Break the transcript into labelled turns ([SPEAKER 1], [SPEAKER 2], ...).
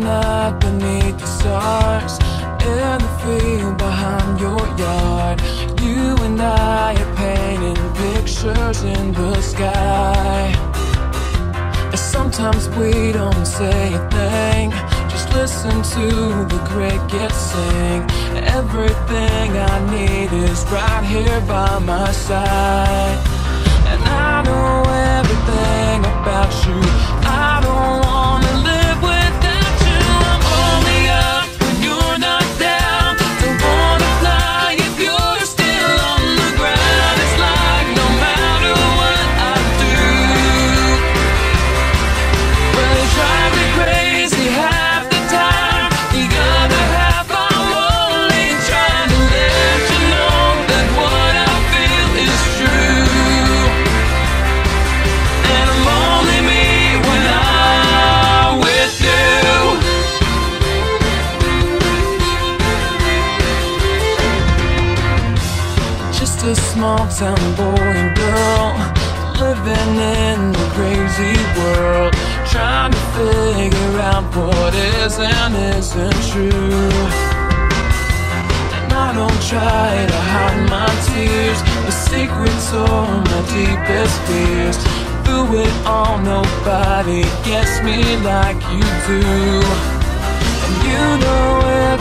[SPEAKER 1] night beneath the stars In the field behind your yard. You and I are painting pictures in the sky. Sometimes we don't say a thing. Just listen to the crickets sing. Everything I need is right here by my side. And I know everything about you Just a small town boy and girl living in the crazy world, trying to figure out what is and isn't true. And I don't try to hide my tears, the secrets of my deepest fears. Through it all, nobody gets me like you do. And you know everything